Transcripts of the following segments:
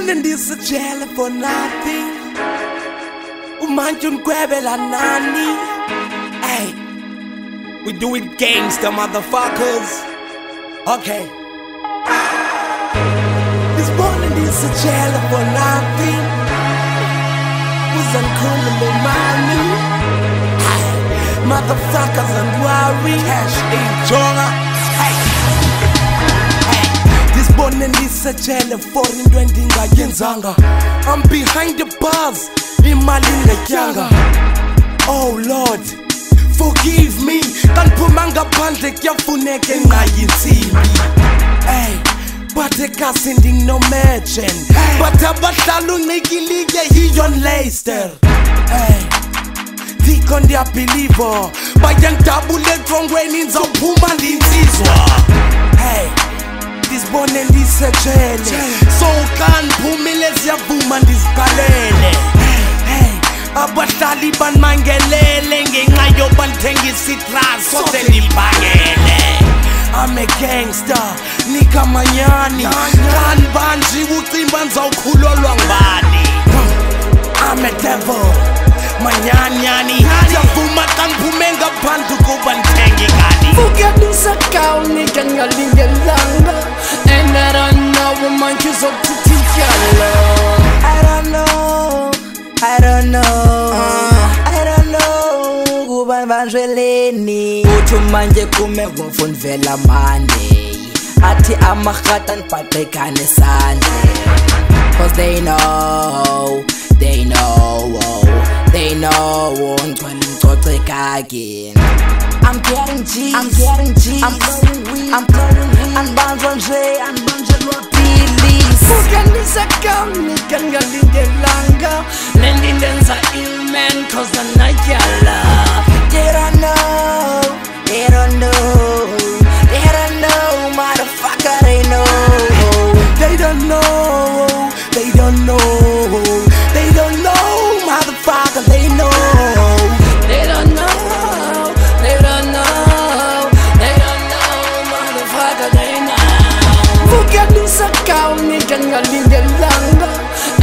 ndisijele for nothing. Umanje undgwebela nani? Hey we do it gangster motherfuckers. Okay. Isibone ndisijele for nothing. Uzangikhuluma mami motherfuckers and worry. Cash injonga hey hey ndisejele for into endingayenzanga. I'm behind the bars imali ngetyanga. Oh lord forgive me. Kandiphuma ngaphandle kuyafuneka engqayintsimbi ey but ekasi ndinginomagen but abahlala uncikilike yiyon leister. Ey ndikho ndiyabhiliva bayangidabula etrongweni ndizawuphuma ndinsizwa ndizibone ndisejele so xa ndiphumile ziyavuma ndizigalele hey abahlali bandimangelele ngenxa yoba ndithengisa itras soze ndibangele I'm a gangster, nika manyani Kan banji ucimba ndizawukhulolwa ngubani? I'm a devil, manyanyani Ndiyavuma xa ndiphume ngaphandle ukuba ndithenge ngani? Ukabisa kaunika kuba uthi manje kume ngumfundivela monday athi amarhata ndibhaqekane sandle cause they know they know they know ngcwele ngicocekake I'm getting G's, I'm getting G's, I'm blowing weed, I'm blowing weed, andibanjwa nje, andibanjelwa pills. Ukabisa kaunika ngalingelanga Lendi ndenza ill man cause anatyala kaunika ngalingelanga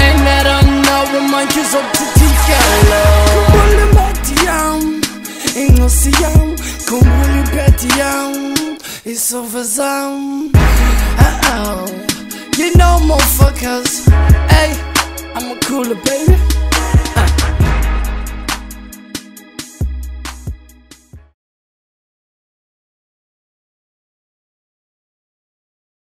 And I don't know woman kizokuthithiyalo Khumbula imati yam, incosi yam Khumbula ipeti yam, isova zam Uh-oh, you know motherfuckers. Hey, I'm a cooler baby